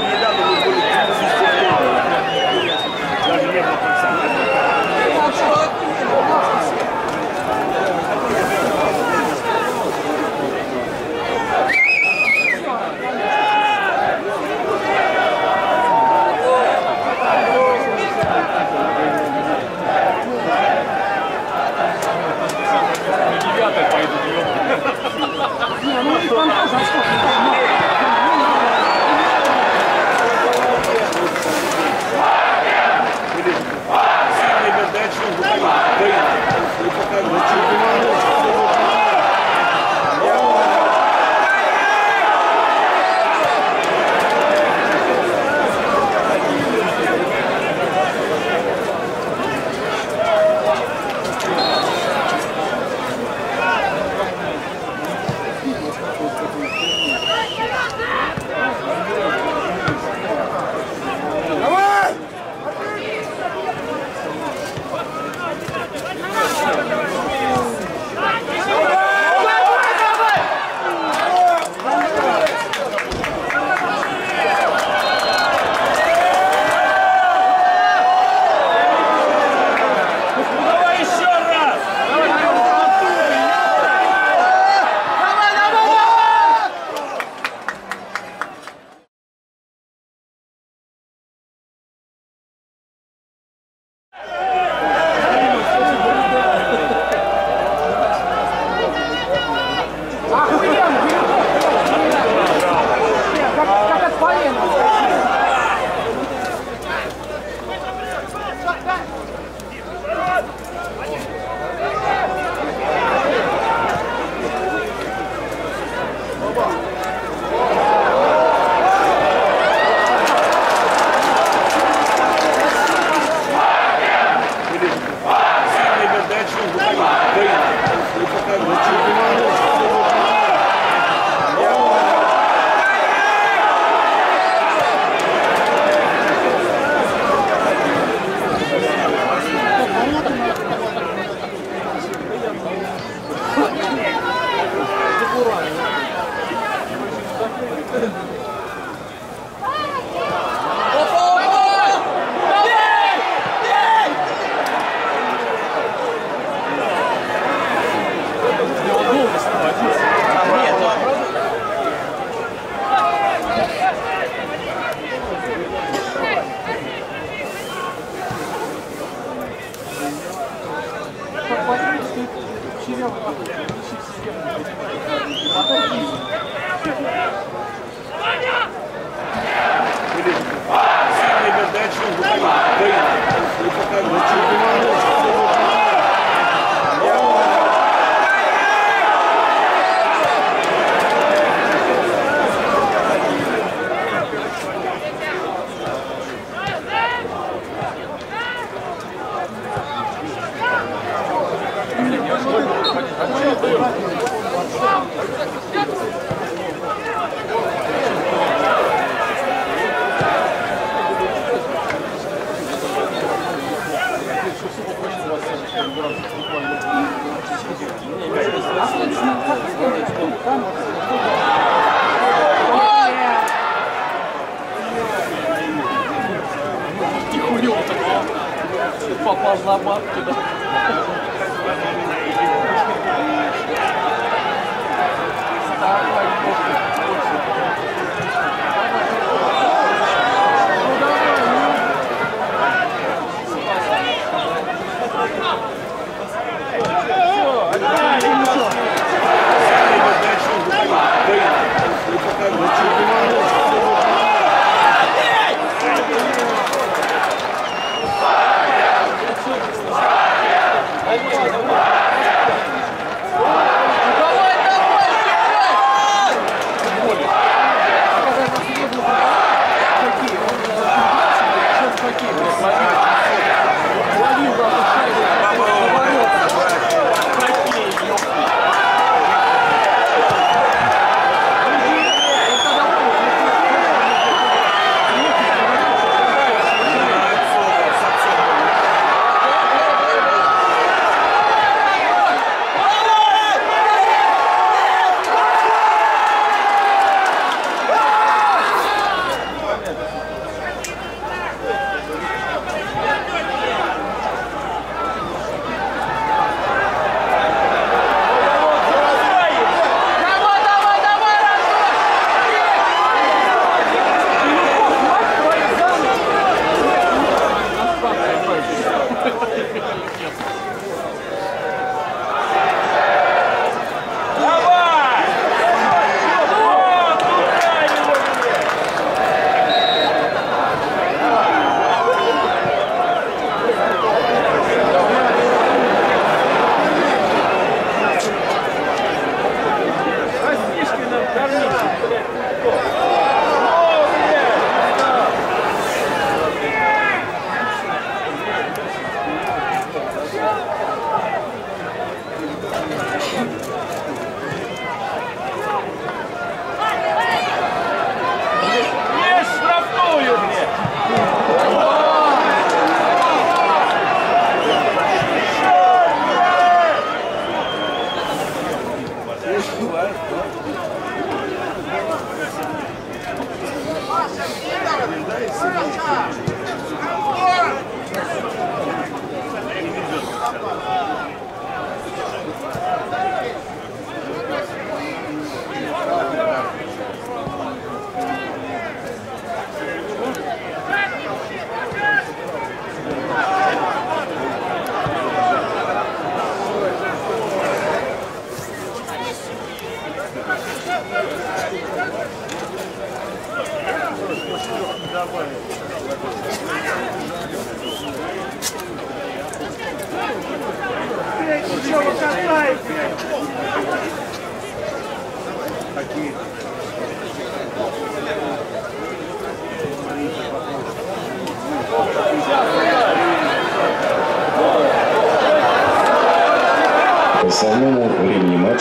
possibilidad de Попал за бабки, да.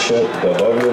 счет добавлен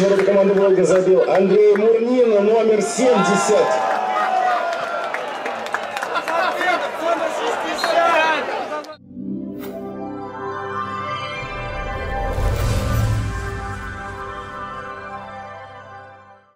Вчера команды Волга забил Андрей Мурнина, номер 70.